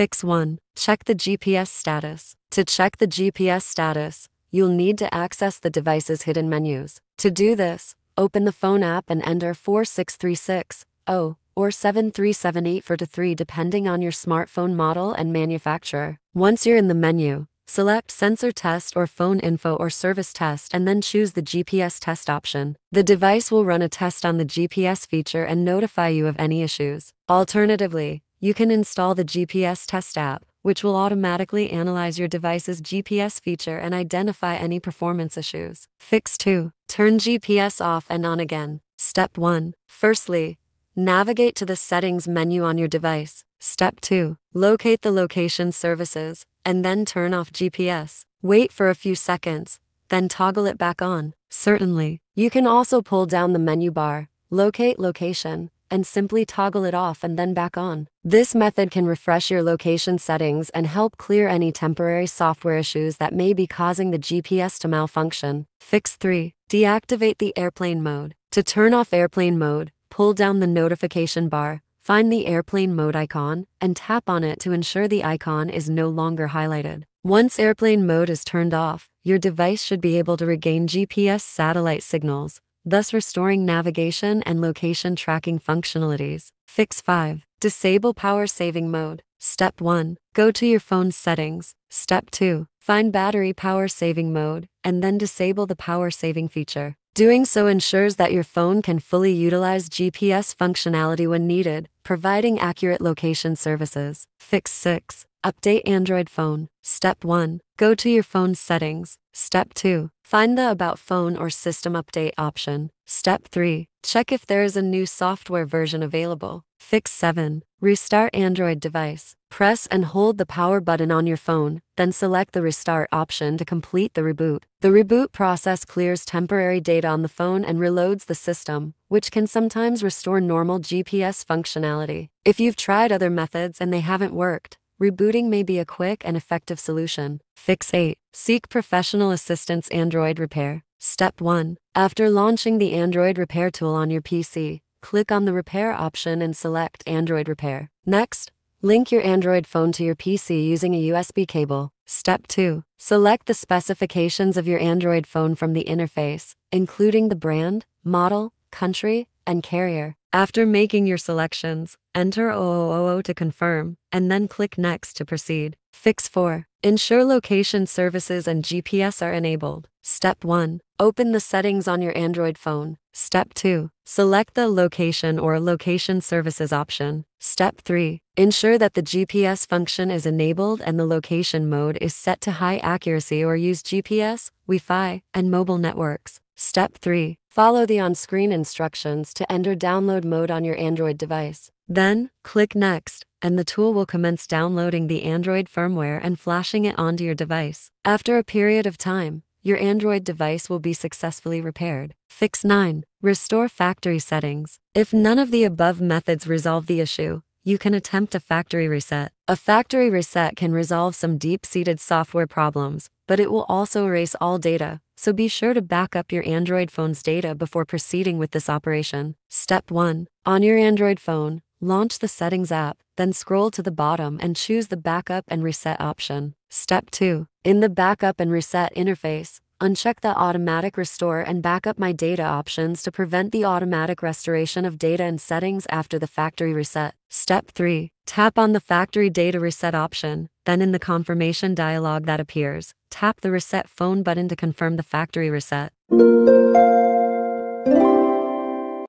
Fix 1. Check the GPS status. To check the GPS status, you'll need to access the device's hidden menus. To do this, open the phone app and enter 4636 0 or 7378 for to 3 depending on your smartphone model and manufacturer. Once you're in the menu, select Sensor Test or Phone Info or Service Test and then choose the GPS test option. The device will run a test on the GPS feature and notify you of any issues. Alternatively, you can install the GPS Test app, which will automatically analyze your device's GPS feature and identify any performance issues. Fix 2. Turn GPS off and on again. Step 1. Firstly, navigate to the Settings menu on your device. Step 2. Locate the location services, and then turn off GPS. Wait for a few seconds, then toggle it back on. Certainly. You can also pull down the menu bar, locate location, and simply toggle it off and then back on. This method can refresh your location settings and help clear any temporary software issues that may be causing the GPS to malfunction. Fix 3. Deactivate the airplane mode. To turn off airplane mode, pull down the notification bar, find the airplane mode icon, and tap on it to ensure the icon is no longer highlighted. Once airplane mode is turned off, your device should be able to regain GPS satellite signals, thus restoring navigation and location tracking functionalities. Fix 5. Disable power saving mode. Step 1. Go to your phone's settings. Step 2. Find battery power saving mode, and then disable the power saving feature. Doing so ensures that your phone can fully utilize GPS functionality when needed, providing accurate location services. Fix 6. Update Android phone. Step 1. Go to your phone's settings. Step 2. Find the About Phone or System Update option. Step 3. Check if there is a new software version available. Fix 7. Restart Android device. Press and hold the power button on your phone, then select the Restart option to complete the reboot. The reboot process clears temporary data on the phone and reloads the system, which can sometimes restore normal GPS functionality. If you've tried other methods and they haven't worked, Rebooting may be a quick and effective solution. Fix 8. Seek professional assistance Android repair. Step 1. After launching the Android repair tool on your PC, click on the repair option and select Android repair. Next, link your Android phone to your PC using a USB cable. Step 2. Select the specifications of your Android phone from the interface, including the brand, model, country, and carrier. After making your selections, enter 0000 to confirm, and then click Next to proceed. Fix 4. Ensure location services and GPS are enabled. Step 1. Open the settings on your Android phone. Step 2. Select the Location or Location Services option. Step 3. Ensure that the GPS function is enabled and the location mode is set to high accuracy or use GPS, Wi-Fi, and mobile networks. Step 3. Follow the on-screen instructions to enter download mode on your Android device. Then, click Next, and the tool will commence downloading the Android firmware and flashing it onto your device. After a period of time, your Android device will be successfully repaired. Fix 9. Restore factory settings. If none of the above methods resolve the issue, you can attempt a factory reset. A factory reset can resolve some deep-seated software problems, but it will also erase all data, so be sure to back up your Android phone's data before proceeding with this operation. Step 1. On your Android phone, launch the Settings app, then scroll to the bottom and choose the Backup and Reset option. Step 2. In the Backup and Reset interface, uncheck the Automatic Restore and Backup My Data options to prevent the automatic restoration of data and settings after the factory reset. Step 3. Tap on the Factory Data Reset option, then in the confirmation dialog that appears, tap the Reset Phone button to confirm the factory reset.